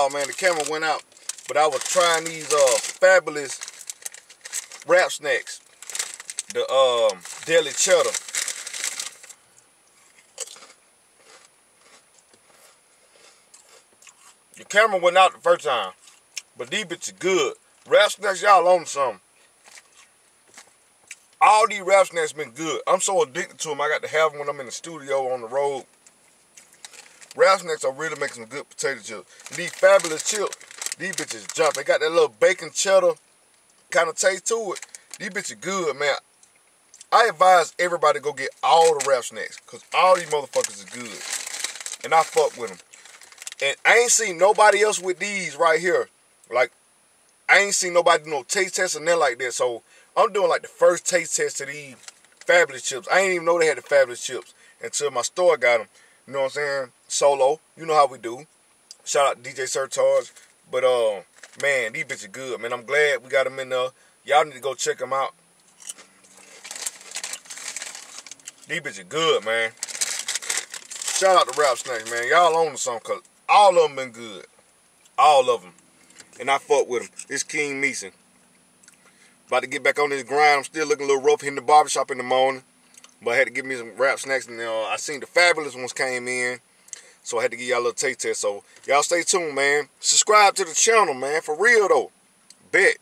Oh man, the camera went out. But I was trying these uh Fabolous Rap Snacks. The um deli cheddar. The camera went out the first time. But these bitches good. Rap Snacks, y'all on something. All these Rap Snacks been good. I'm so addicted to them. I got to have them when I'm in the studio on the road. Snacks are really making some good potato chips. These Fabolous chips, these bitches jump. They got that little bacon cheddar kind of taste to it. These bitches good, man. I advise everybody to go get all the snacks because all these motherfuckers is good. And I fuck with them. And I ain't seen nobody else with these right here. Like, I ain't seen nobody do no taste test and nothing like that. So, I'm doing like the first taste test of these Fabolous chips. I didn't even know they had the Fabolous chips until my store got them. You know what I'm saying? Solo. You know how we do. Shout out DJ Sertage. But, uh, man, these bitches good, man. I'm glad we got them in there. Y'all need to go check them out. These bitches good, man. Shout out to Rap Snacks, man. Y'all on to something, because all of them been good. All of them. And I fuck with them. It's King Meesee. About to get back on this grind. I'm still looking a little rough in the barbershop in the morning. But I had to give me some rap snacks. And uh, I seen the Fabolous ones came in. So I had to give y'all a little taste test. So y'all stay tuned, man. Subscribe to the channel, man. For real, though. Bet.